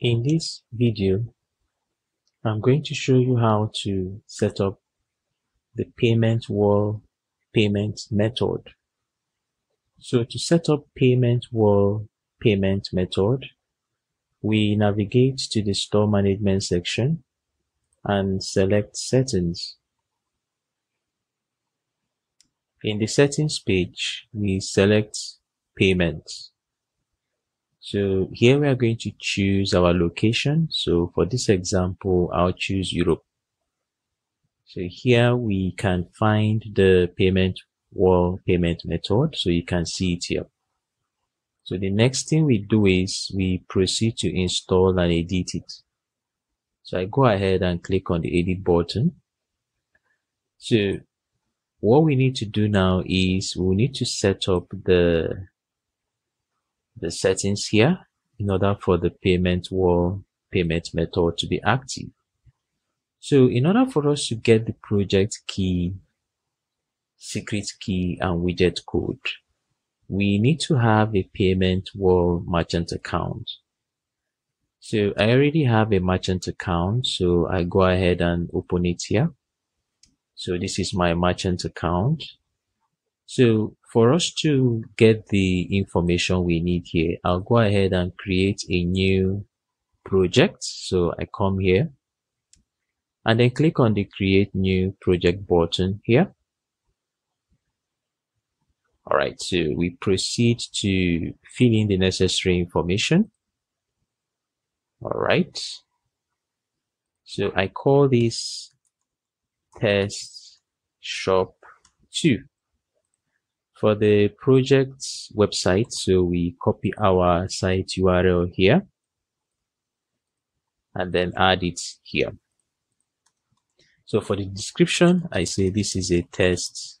In this video, I'm going to show you how to set up the Paymentwall payment method. So to set up Paymentwall payment method, we navigate to the store management section and select settings. In the settings page, we select payments. So here we are going to choose our location. So for this example, I'll choose Europe. So here we can find the payment wall payment method. So you can see it here. So the next thing we do is we proceed to install and edit it. So I go ahead and click on the edit button. So what we need to do now is we need to set up the the settings here in order for the Paymentwall payment method to be active. So in order for us to get the project key, secret key and widget code, we need to have a Paymentwall merchant account. So I already have a merchant account. So I go ahead and open it here. So this is my merchant account. So for us to get the information we need here, I'll go ahead and create a new project. So I come here and then click on the create new project button here. All right, so we proceed to fill in the necessary information. All right. So I call this test shop 2 for the project website. So we copy our site URL here and then add it here. So for the description, I say this is a test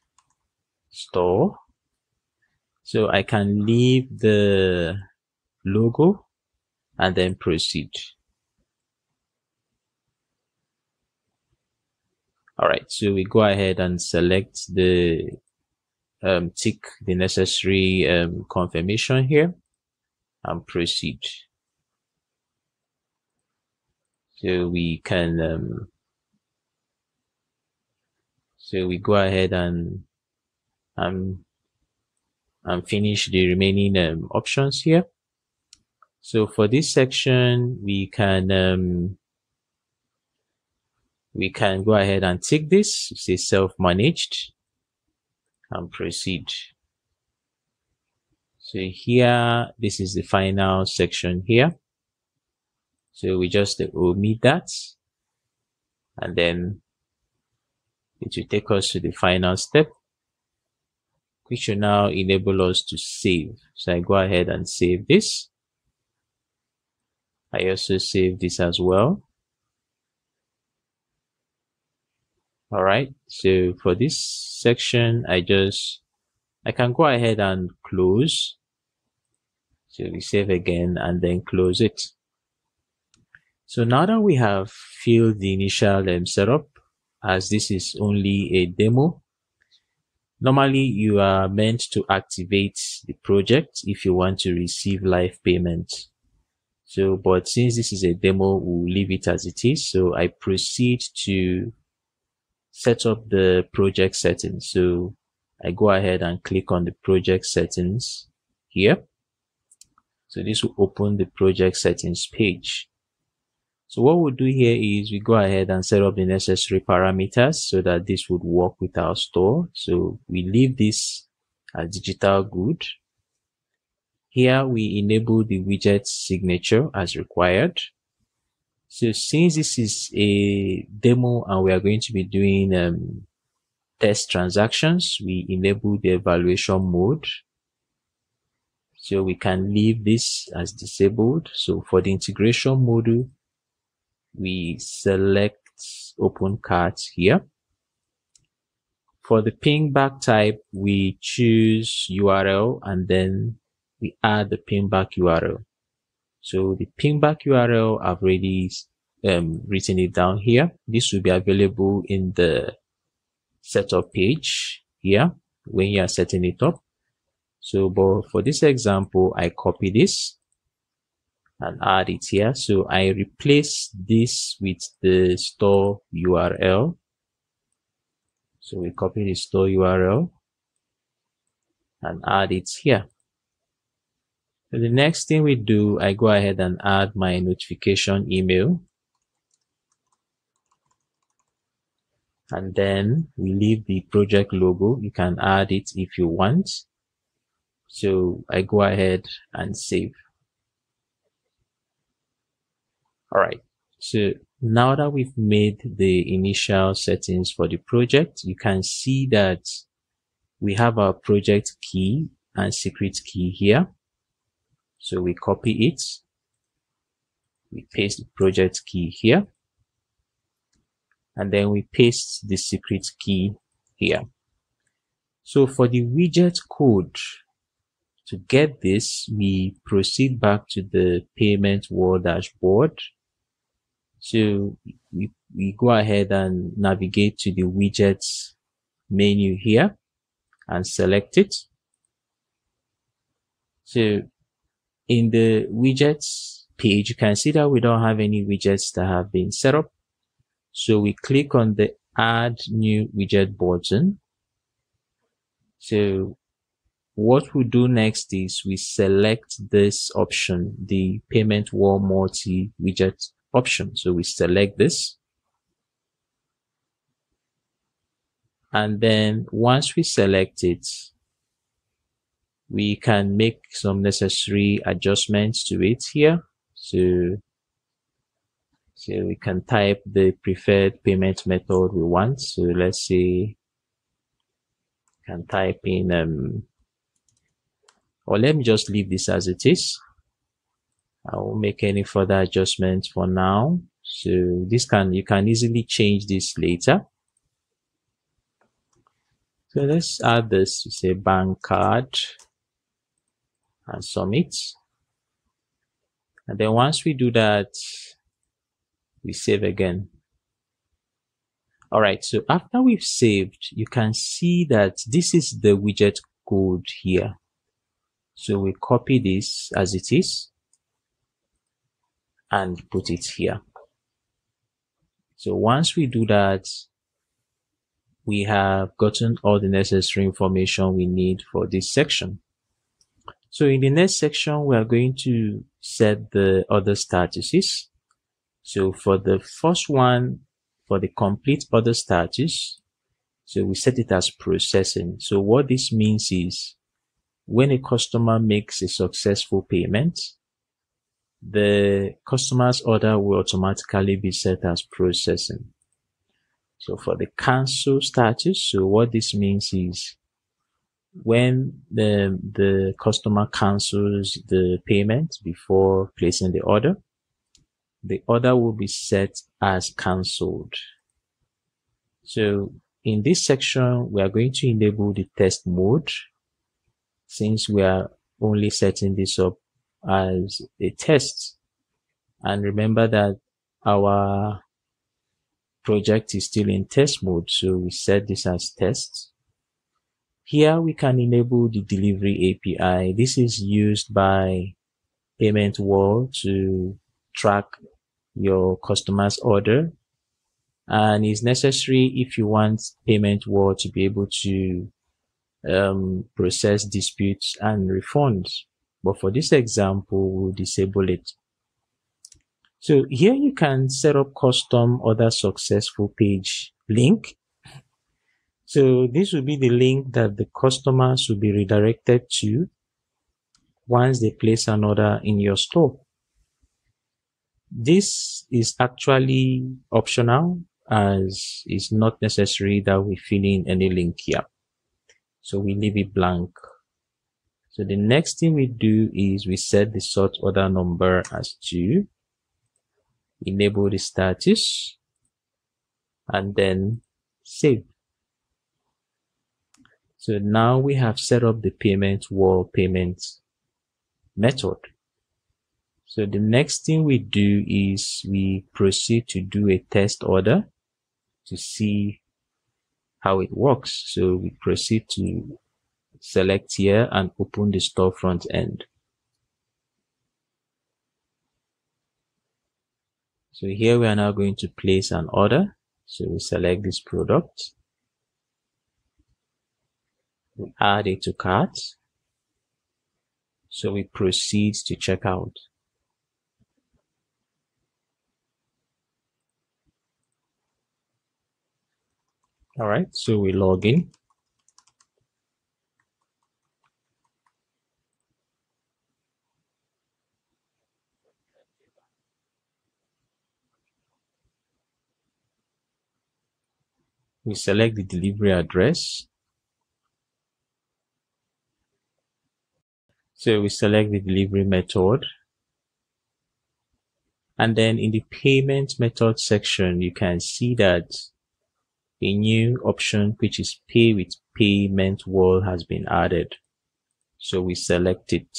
store. So I can leave the logo and then proceed. All right, so we go ahead and select the um, tick the necessary um, confirmation here and proceed. So we can, um, so we go ahead and, um, and finish the remaining um, options here. So for this section, we can, um, we can go ahead and tick this, say self-managed and proceed. So here, this is the final section here. So we just omit that and then it will take us to the final step, which will now enable us to save. So I go ahead and save this. I also save this as well. All right. So for this section i just i can go ahead and close. So we save again and then close it. So now that we have filled the initial um, setup as this is only a demo normally you are meant to activate the project if you want to receive live payment. So but since this is a demo we'll leave it as it is. So i proceed to set up the project settings. So I go ahead and click on the project settings here. So this will open the project settings page. So what we'll do here is we go ahead and set up the necessary parameters so that this would work with our store. So we leave this as digital good. Here we enable the widget signature as required. So since this is a demo and we are going to be doing um, test transactions, we enable the evaluation mode. So we can leave this as disabled. So for the integration module, we select open cards here. For the pingback type, we choose URL and then we add the pingback URL. So the pingback URL, I've already um, written it down here. This will be available in the setup page here when you are setting it up. So, but for this example, I copy this and add it here. So I replace this with the store URL. So we copy the store URL and add it here. The next thing we do, I go ahead and add my notification email. And then we leave the project logo. You can add it if you want. So I go ahead and save. All right. So now that we've made the initial settings for the project, you can see that we have our project key and secret key here. So we copy it. We paste the project key here. And then we paste the secret key here. So for the widget code, to get this, we proceed back to the Paymentwall dashboard. So we, we go ahead and navigate to the widgets menu here and select it. So in the widgets page, you can see that we don't have any widgets that have been set up. So we click on the add new widget button. So what we do next is we select this option, the Paymentwall multi widget option. So we select this. And then once we select it, we can make some necessary adjustments to it here. So, so we can type the preferred payment method we want. So let's say, can type in, um, or let me just leave this as it is. I won't make any further adjustments for now. So this can, you can easily change this later. So let's add this, say bank card and submit. And then once we do that, we save again. All right. So after we've saved, you can see that this is the widget code here. So we copy this as it is and put it here. So once we do that, we have gotten all the necessary information we need for this section. So in the next section, we are going to set the other statuses. So for the first one, for the complete other status, so we set it as processing. So what this means is when a customer makes a successful payment, the customer's order will automatically be set as processing. So for the cancel status, so what this means is when the, the customer cancels the payment before placing the order, the order will be set as cancelled. So in this section, we are going to enable the test mode since we are only setting this up as a test. And remember that our project is still in test mode. So we set this as test. Here we can enable the delivery API. This is used by Paymentwall to track your customer's order and is necessary if you want Paymentwall to be able to um, process disputes and refunds. But for this example, we'll disable it. So here you can set up custom other successful page link so this will be the link that the customers will be redirected to once they place an order in your store. This is actually optional as it's not necessary that we fill in any link here. So we leave it blank. So the next thing we do is we set the sort order number as two, enable the status, and then save. So now we have set up the Paymentwall payment method. So the next thing we do is we proceed to do a test order to see how it works. So we proceed to select here and open the storefront end. So here we are now going to place an order. So we select this product. Add it to cart. So we proceed to checkout. All right, so we log in. We select the delivery address. So we select the delivery method. And then in the payment method section, you can see that a new option, which is pay with Paymentwall has been added. So we select it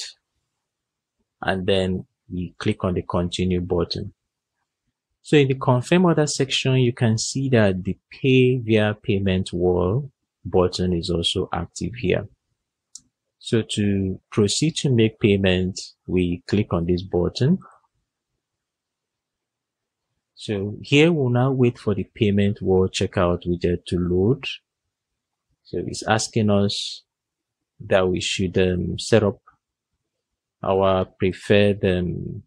and then we click on the continue button. So in the confirm order section, you can see that the pay via Paymentwall button is also active here. So to proceed to make payment, we click on this button. So here we'll now wait for the Paymentwall checkout widget to load. So it's asking us that we should um, set up our preferred um,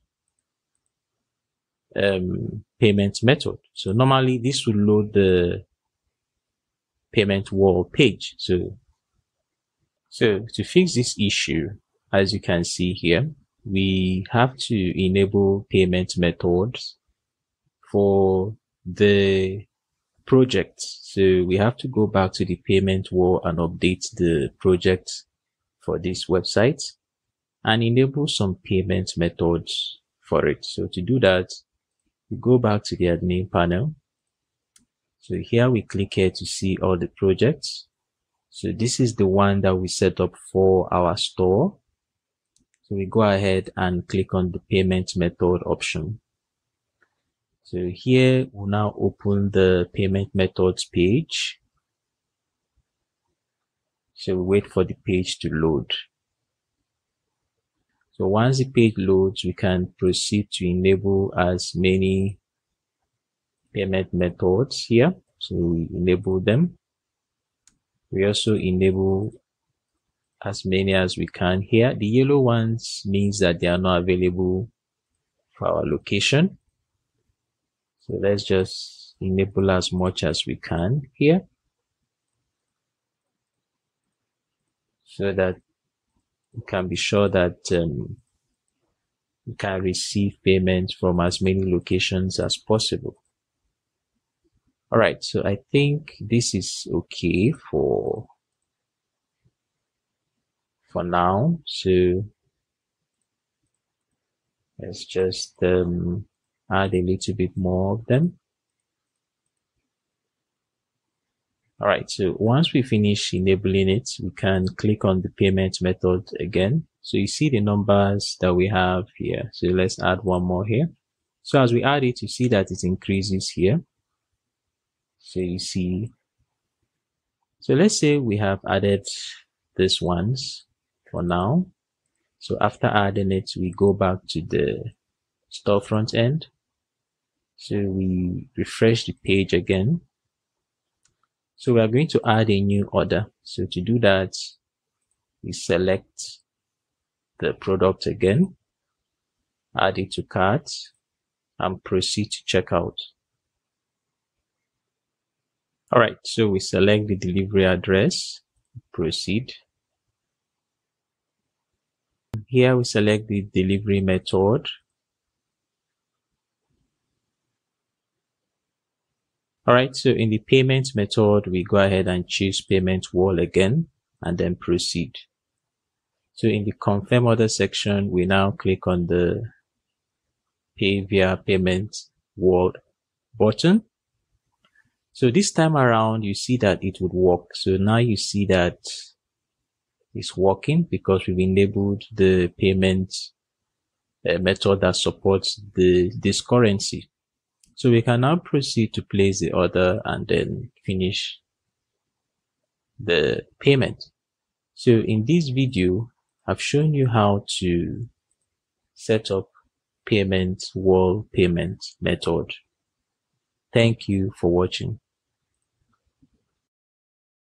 um, payment method. So normally this will load the Paymentwall page. So, so to fix this issue, as you can see here, we have to enable payment methods for the project. So we have to go back to the Paymentwall and update the project for this website and enable some payment methods for it. So to do that, we go back to the admin panel. So here we click here to see all the projects. So this is the one that we set up for our store. So we go ahead and click on the payment method option. So here we'll now open the payment methods page. So we wait for the page to load. So once the page loads, we can proceed to enable as many payment methods here. So we enable them. We also enable as many as we can here. The yellow ones means that they are not available for our location. So let's just enable as much as we can here. So that you can be sure that um, you can receive payments from as many locations as possible. All right, so I think this is okay for for now. So let's just um, add a little bit more of them. All right, so once we finish enabling it, we can click on the payment method again. So you see the numbers that we have here. So let's add one more here. So as we add it, you see that it increases here. So you see, so let's say we have added this ones for now. So after adding it, we go back to the store front end. So we refresh the page again. So we are going to add a new order. So to do that, we select the product again, add it to cart, and proceed to checkout. All right, so we select the delivery address, proceed. Here we select the delivery method, All right, so in the payment method, we go ahead and choose Paymentwall again and then proceed. So in the confirm order section, we now click on the pay via payment wall button. So this time around, you see that it would work. So now you see that it's working because we've enabled the payment uh, method that supports the this currency. So we can now proceed to place the order and then finish the payment. So in this video, I've shown you how to set up payment wall payment method. Thank you for watching.